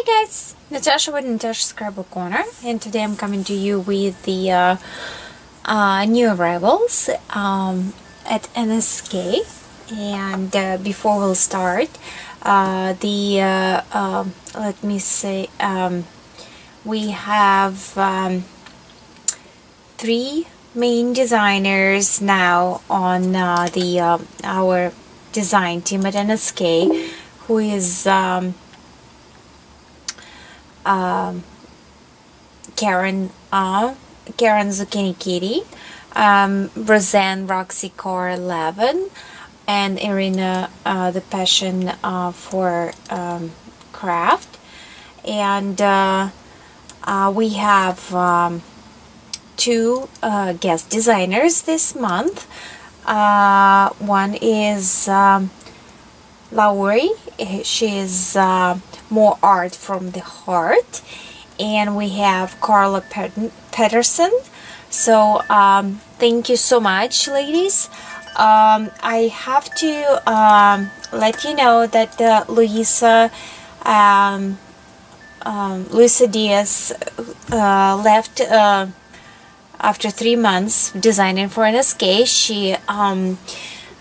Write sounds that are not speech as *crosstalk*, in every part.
Hi guys, Natasha with Natasha's Scrapbook Corner and today I'm coming to you with the uh, uh, new arrivals um, at NSK and uh, before we'll start uh, the uh, um, let me say um, we have um, three main designers now on uh, the our design team at NSK who is um, Karen uh, Karen Zucchini Kitty, um, Roseanne Roxycar 11, and Irina uh, the Passion uh, for um, Craft. And uh, uh we have um, two uh, guest designers this month. Uh, one is um, Laurie. She is more art from the heart. And we have Carla Peterson. So um, thank you so much ladies. Um, I have to um, let you know that uh, Luisa um, um, Luisa Diaz uh, left uh, after three months designing for NSK she um,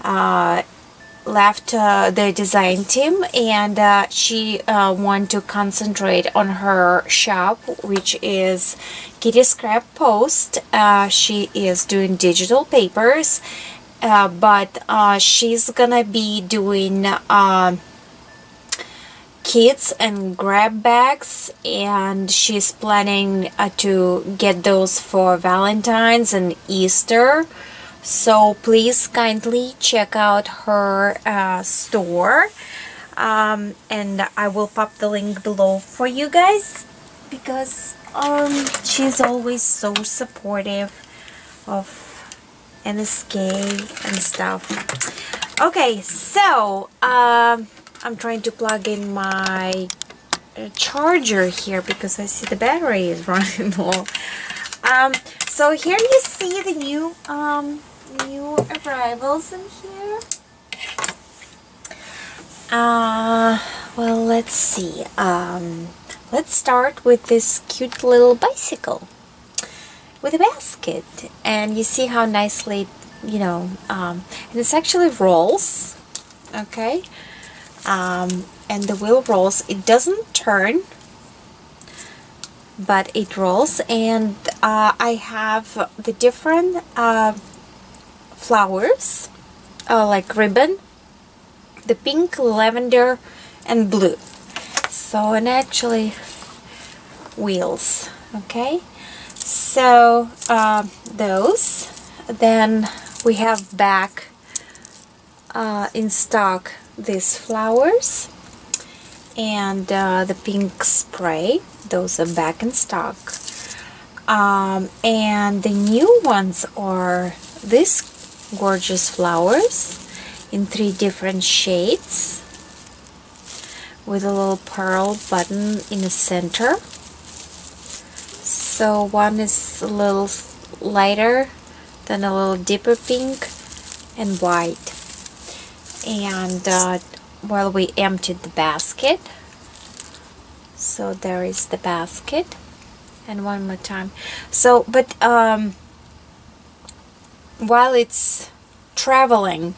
uh, left uh, the design team and uh, she uh, wanted to concentrate on her shop which is Kitty Scrap Post. Uh, she is doing digital papers uh, but uh, she's gonna be doing um, kits and grab bags and she's planning to get those for Valentine's and Easter so please kindly check out her uh, store. Um, and I will pop the link below for you guys because um, she's always so supportive of NSK and stuff. Okay so um, I'm trying to plug in my uh, charger here because I see the battery is *laughs* running low. Um, so here you see the new um, new arrivals in here. Uh, well, let's see. Um, let's start with this cute little bicycle with a basket. And you see how nicely, you know, um, and it's actually rolls, okay? Um, and the wheel rolls. It doesn't turn, but it rolls. And uh, I have the different uh, flowers uh, like ribbon the pink lavender and blue. So and actually wheels okay? So uh, those. Then we have back uh, in stock these flowers and uh, the pink spray. Those are back in stock. Um, and the new ones are this gorgeous flowers in three different shades with a little pearl button in the center. So one is a little lighter than a little deeper pink and white. And uh, while we emptied the basket. So there is the basket. And one more time. So but um while it's traveling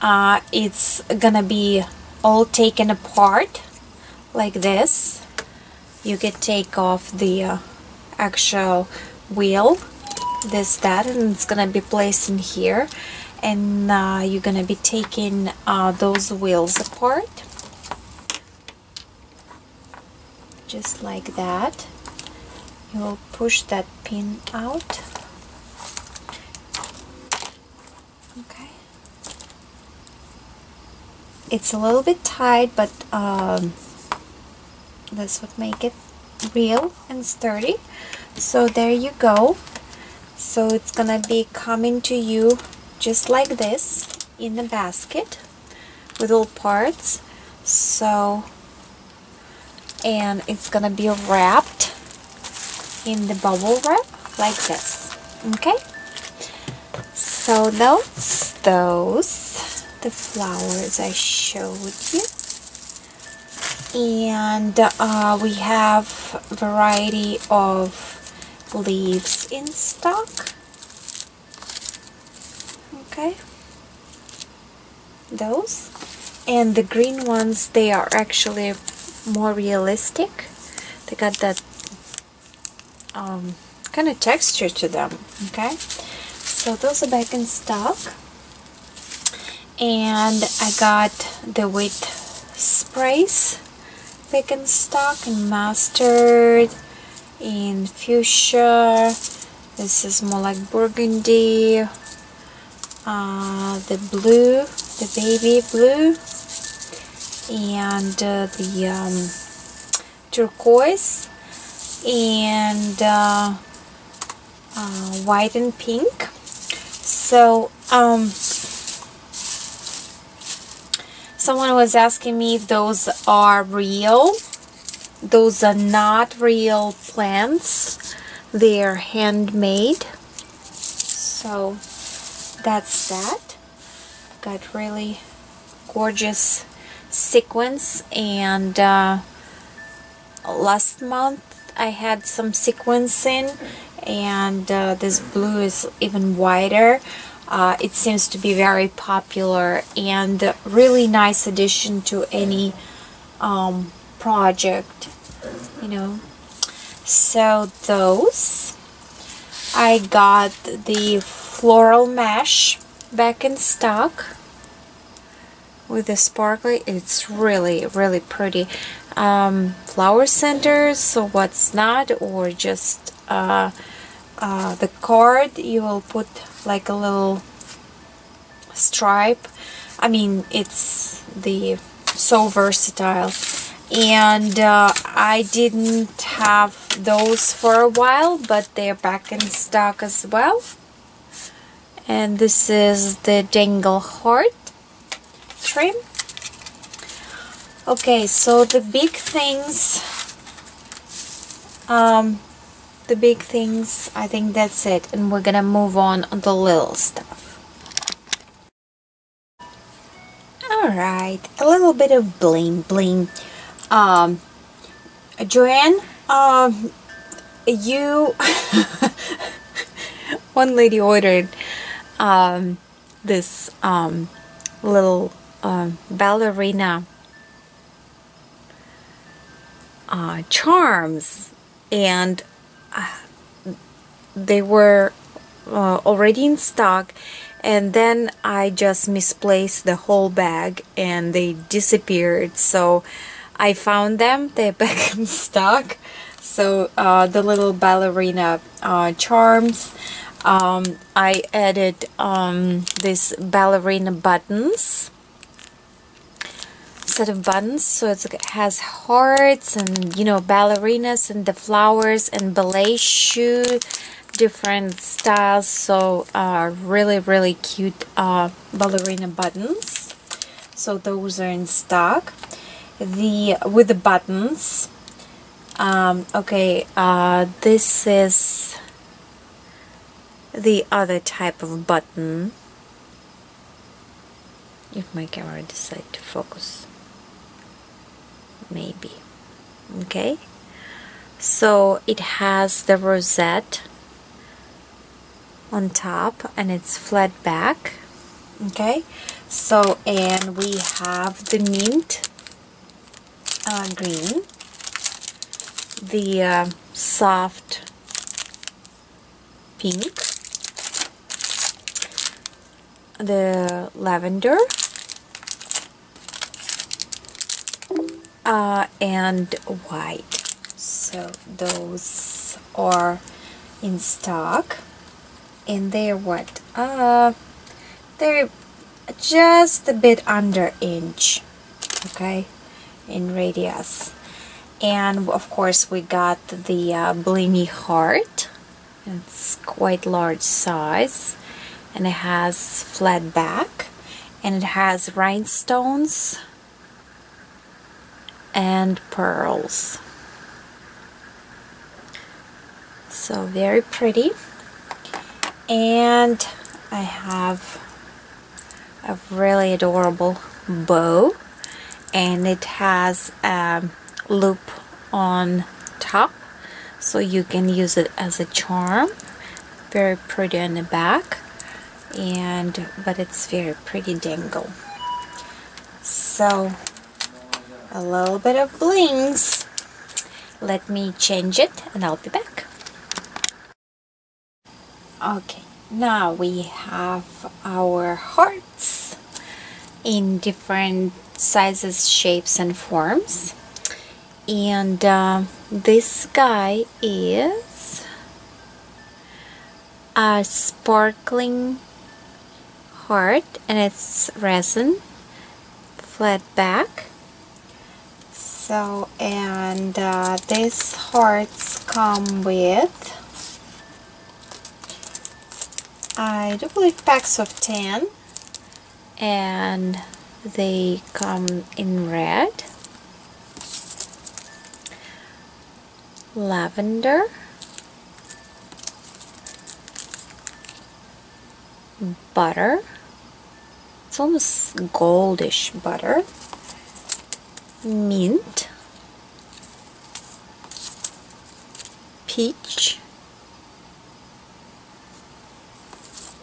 uh, it's gonna be all taken apart like this. You can take off the uh, actual wheel this that and it's gonna be placed in here. And uh, you're gonna be taking uh, those wheels apart. Just like that. You'll push that pin out it's a little bit tight but um, that's what make it real and sturdy. So there you go. So it's gonna be coming to you just like this in the basket with all parts. So and it's gonna be wrapped in the bubble wrap like this okay? So those those the flowers I showed you. and uh, we have variety of leaves in stock. Okay. Those. And the green ones they are actually more realistic. They got that um, kind of texture to them. Okay. So those are back in stock and I got the wheat sprays back in stock in mustard in fuchsia. This is more like burgundy. Uh, the blue the baby blue and uh, the um, turquoise and uh, uh, white and pink. So um, someone was asking me if those are real. Those are not real plants. They're handmade. So that's that. Got really gorgeous sequins and uh, last month I had some sequins in and uh, this blue is even wider uh, it seems to be very popular and really nice addition to any um, project you know. So those I got the floral mesh back in stock with the sparkly. It's really really pretty. Um, flower centers so what's not or just uh, uh, the card you will put like a little stripe. I mean it's the so versatile. And uh, I didn't have those for a while but they're back in stock as well. And this is the dangle heart trim. Okay so the big things um, the big things I think that's it. And we're gonna move on on the little stuff. Alright a little bit of bling bling. Um, Joanne, um, you, *laughs* one lady ordered um, this um, little um, ballerina uh, charms. And they were uh, already in stock and then I just misplaced the whole bag and they disappeared so I found them. *laughs* They're back in stock. So uh, the little ballerina uh, charms. Um, I added um, this ballerina buttons set of buttons so it has hearts and you know ballerinas and the flowers and ballet shoe different styles. So uh, really really cute uh, ballerina buttons. So those are in stock. The with the buttons um, okay uh, this is the other type of button. If my camera decide to focus maybe okay? So it has the rosette on top and it's flat back okay? So and we have the mint uh, green, the uh, soft pink, the lavender, uh, and white. So those are in stock. And they're what? Uh, they're just a bit under inch okay in radius. And of course we got the uh, blingy heart. It's quite large size. And it has flat back. And it has rhinestones and pearls. So very pretty. And I have a really adorable bow and it has a loop on top so you can use it as a charm. Very pretty on the back and but it's very pretty dangle. So a little bit of blings. Let me change it and I'll be back. Okay now we have our hearts in different sizes shapes and forms. And uh, this guy is a sparkling heart and it's resin flat back so and uh, these hearts come with I do believe packs of 10 and they come in red. Lavender. Butter. It's almost goldish butter mint peach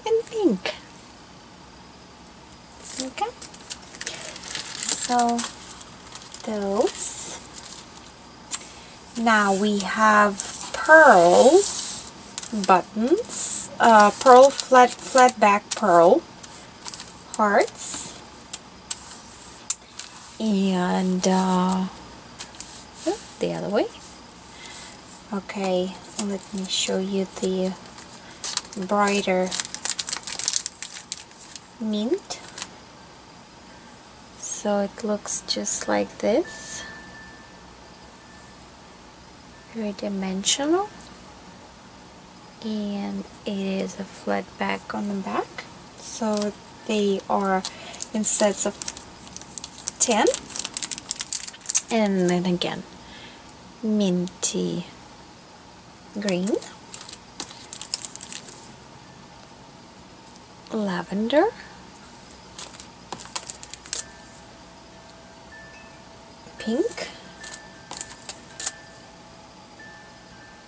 and pink. Okay. So those. Now we have pearl buttons uh, pearl flat flat back pearl hearts and uh, oh, the other way. Okay let me show you the brighter mint. So it looks just like this. Very dimensional. And it is a flat back on the back. So they are in sets of 10 and then again minty green. Lavender. Pink.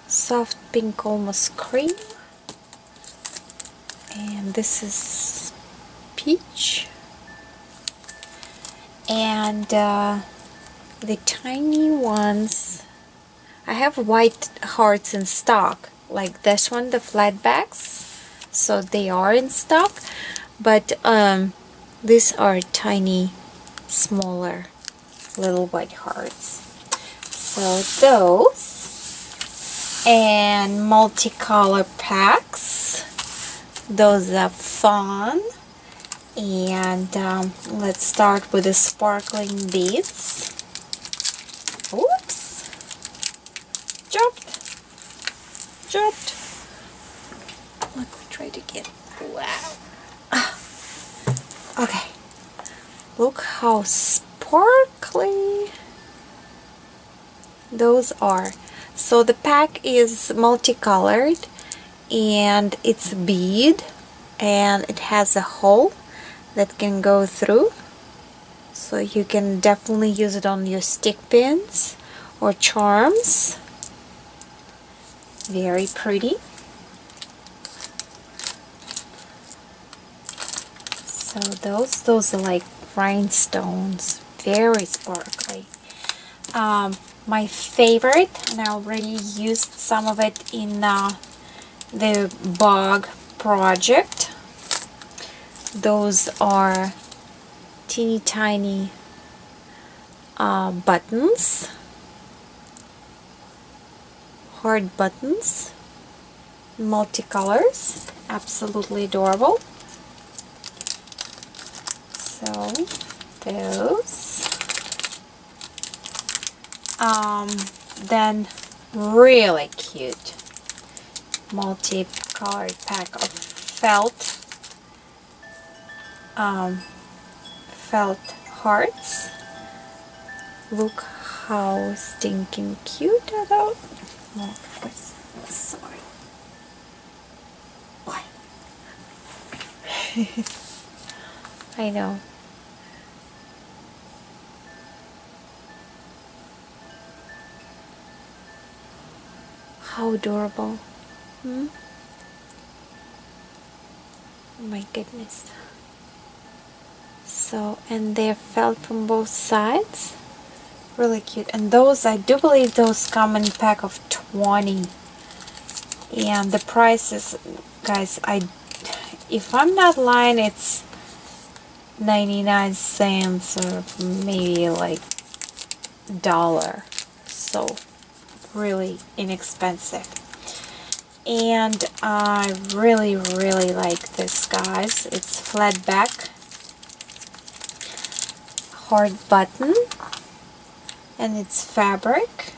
Soft pink almost cream. And this is peach and uh, the tiny ones I have white hearts in stock like this one the flat backs so they are in stock but um, these are tiny smaller little white hearts. So those and multicolor packs. Those are fun and um, let's start with the sparkling beads. Oops. Dropped. Dropped. Let me try it again wow. Okay. Look how sparkly those are. So the pack is multicolored and it's a bead and it has a hole that can go through. So you can definitely use it on your stick pins or charms. Very pretty. So those those are like rhinestones very sparkly. Um, my favorite and I already used some of it in uh, the bog project those are teeny tiny uh, buttons. Hard buttons. Multicolors. Absolutely adorable. So those. Um, then really cute multi-colored pack of felt um, felt hearts. Look how stinking cute are those. Oh, sorry. Why? *laughs* I know. How adorable. Hmm? Oh my goodness. So, and they're felt from both sides. Really cute. And those, I do believe those come in pack of 20. And the price is, guys, I, if I'm not lying, it's 99 cents or maybe like dollar so really inexpensive and I really really like this guys it's flat back hard button and it's fabric.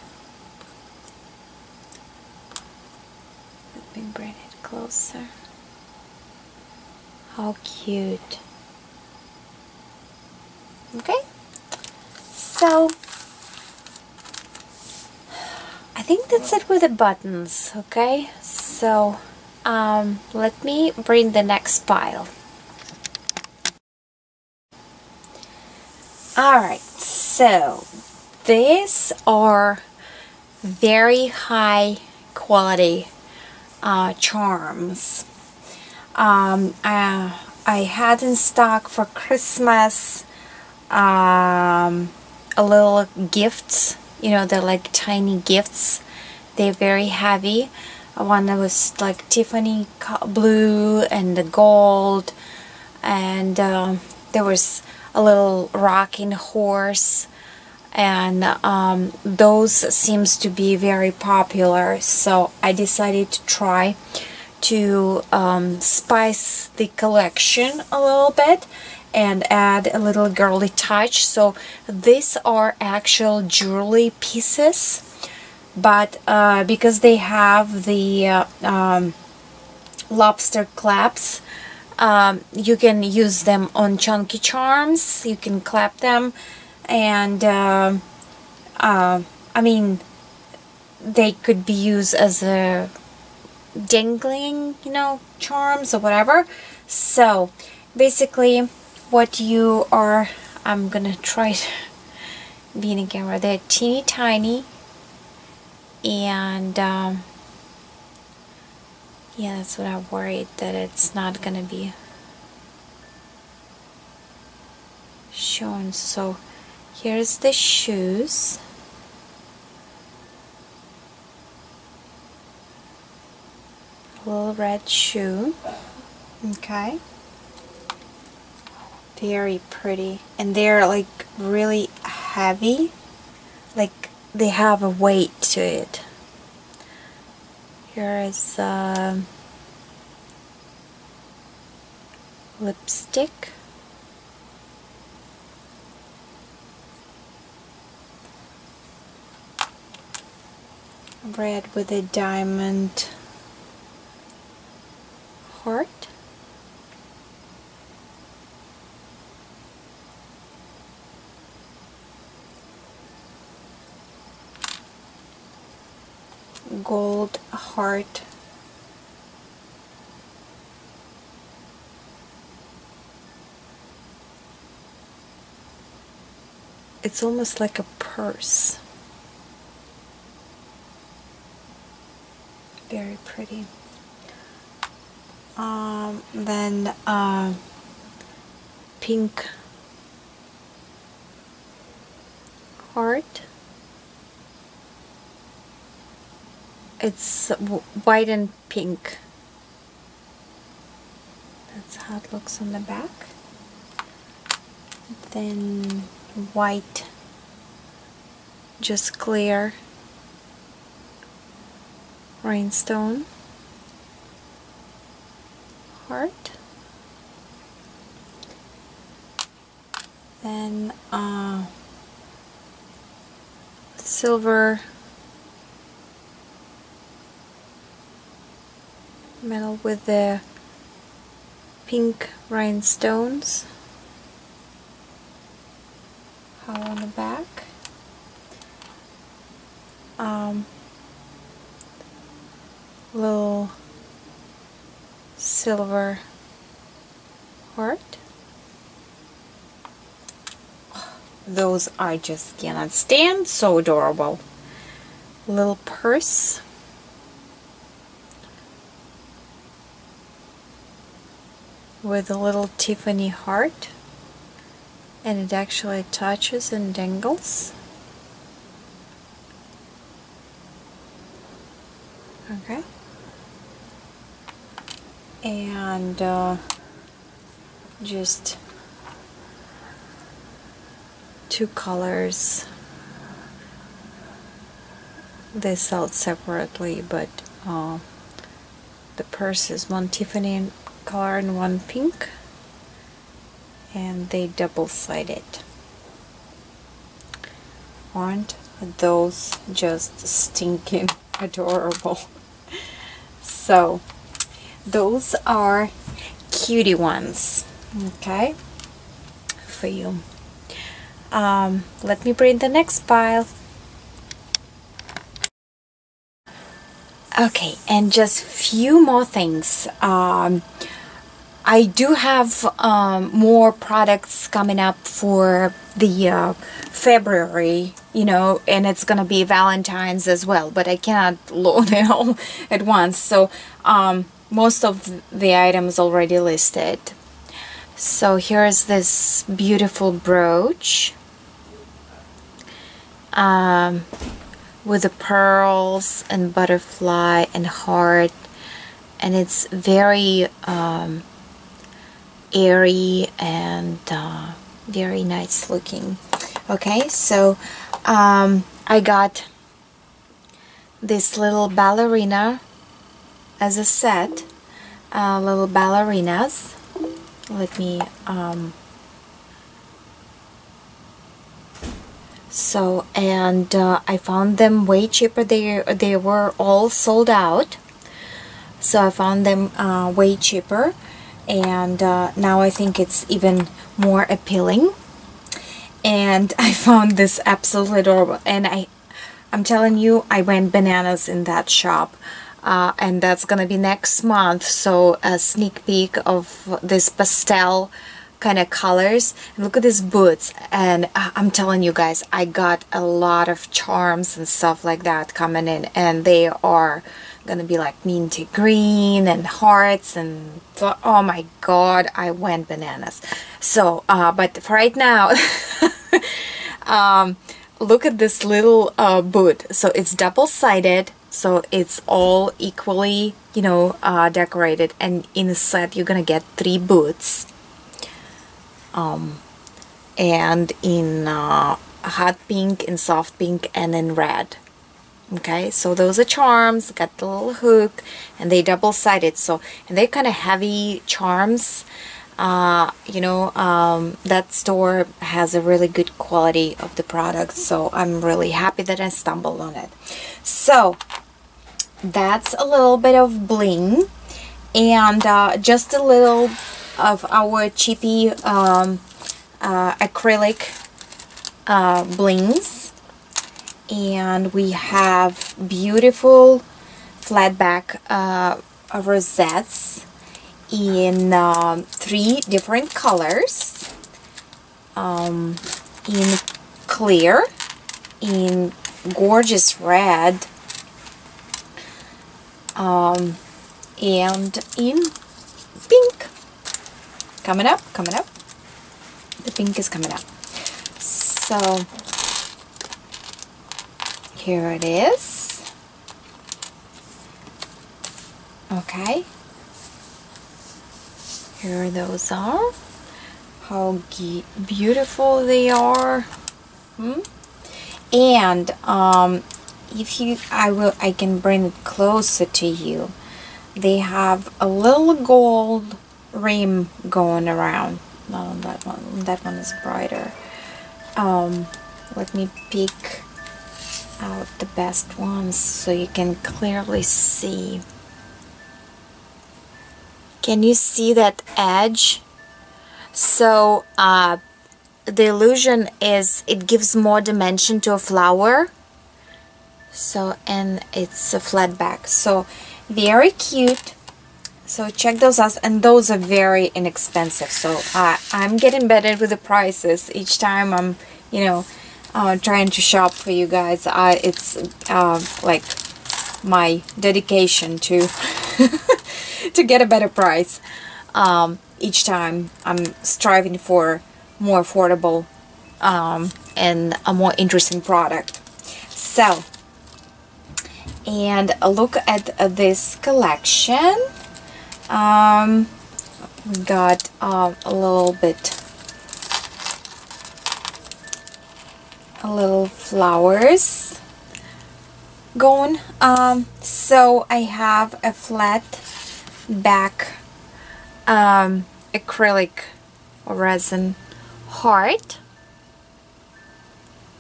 Let me bring it closer. How cute. Okay. So I think that's it with the buttons okay? So um, let me bring the next pile alright so these are very high quality uh, charms. Um, uh, I had in stock for Christmas um, a little gifts you know they're like tiny gifts. They're very heavy. One that was like Tiffany blue and the gold. And um, there was a little rocking horse. And um, those seems to be very popular. So I decided to try to um, spice the collection a little bit and add a little girly touch. So these are actual jewelry pieces but uh, because they have the uh, um, lobster claps um, you can use them on chunky charms. You can clap them. And uh, uh I mean they could be used as a dangling you know charms or whatever. So basically what you are I'm gonna try being a camera. They're teeny tiny. And um, yeah that's what I'm worried that it's not gonna be shown. So here's the shoes. Little red shoe. Okay. Very pretty. And they're like really heavy. Like they have a weight to it here is um, lipstick. Red with a diamond heart gold heart. It's almost like a purse. Very pretty. Um, then uh, pink heart it's white and pink. That's how it looks on the back. Then white. Just clear. Rhinestone. Heart. Then uh, silver metal with the pink rhinestones. Hollow on the back. Um, little silver heart. Those I just cannot stand. So adorable. Little purse with a little Tiffany heart and it actually touches and dangles. Okay. And uh, just two colors. They sell separately but uh, the purse is one Tiffany color and one pink and they double-sided. Aren't those just stinking *laughs* adorable? So those are cutie ones okay for you. Um, let me bring the next pile. Okay and just few more things. Um, I do have um, more products coming up for the uh, February, you know, and it's gonna be Valentine's as well, but I cannot *laughs* load it all at once. So um, most of the items already listed. So here's this beautiful brooch um, with the pearls and butterfly and heart and it's very um, airy and uh, very nice looking. Okay so um, I got this little ballerina as a set uh, little ballerinas. Let me um, so and uh, I found them way cheaper. They they were all sold out. So I found them uh, way cheaper and uh, now I think it's even more appealing. And *laughs* I found this absolutely adorable and I I'm telling you I went bananas in that shop. Uh, and that's gonna be next month so a sneak peek of this pastel kind of colors. And look at these boots and uh, I'm telling you guys I got a lot of charms and stuff like that coming in and they are gonna be like minty green and hearts and oh my god I went bananas. So uh, but for right now *laughs* um, look at this little uh, boot. So it's double-sided so it's all equally you know uh, decorated. And in the set you're gonna get three boots. Um, and in uh, hot pink in soft pink and in red okay so those are charms got the little hook and they double-sided so and they're kind of heavy charms. Uh, you know um, that store has a really good quality of the product so I'm really happy that I stumbled on it. So that's a little bit of bling and uh, just a little of our cheapy um, uh, acrylic uh, blings and we have beautiful flat back uh, rosettes in um, three different colors. Um, in clear in gorgeous red um, and in pink. Coming up coming up. The pink is coming up. So here it is. Okay. Here those are. How beautiful they are. Hmm? And um, if you, I will, I can bring it closer to you. They have a little gold rim going around. No, that one, that one is brighter. Um, let me pick out the best ones so you can clearly see. Can you see that edge? So uh, the illusion is it gives more dimension to a flower. So and it's a flat back. So very cute. So check those out and those are very inexpensive. So uh, I'm getting better with the prices each time I'm, you know, uh, trying to shop for you guys. I, it's uh, like my dedication to *laughs* to get a better price. Um, each time I'm striving for more affordable um, and a more interesting product. So, and look at this collection. Um, we got uh, a little bit, a little flowers going. Um, so I have a flat back um, acrylic resin heart.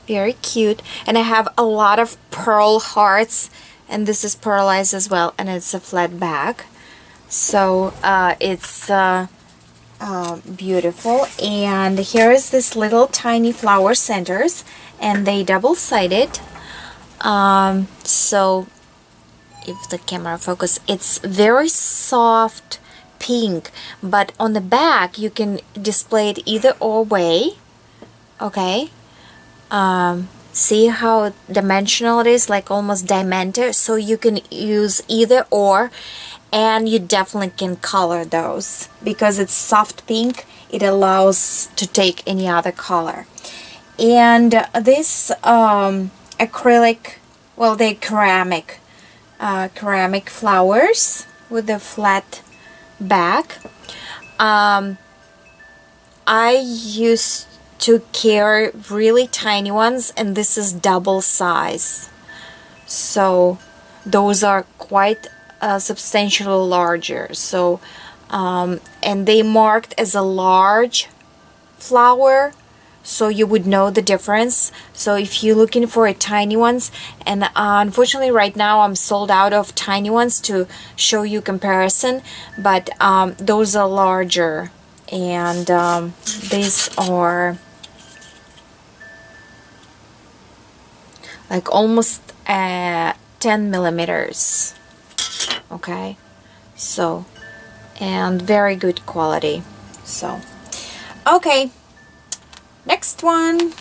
Very cute. And I have a lot of pearl hearts and this is pearlized as well and it's a flat back. So uh, it's uh, uh, beautiful. And here is this little tiny flower centers and they double-sided. Um, so if the camera focus it's very soft pink but on the back you can display it either or way okay? Um, see how dimensional it is like almost dimented so you can use either or and you definitely can color those. Because it's soft pink it allows to take any other color and this um, acrylic well they ceramic uh, ceramic flowers with the flat back. Um, I used to carry really tiny ones and this is double size. So those are quite uh, substantially larger. So um, and they marked as a large flower so you would know the difference. So if you're looking for a tiny ones and uh, unfortunately right now I'm sold out of tiny ones to show you comparison but um, those are larger. And um, these are like almost uh, 10 millimeters. Okay? So and very good quality. So okay next one